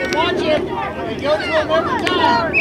him, watch him. Go to him more time.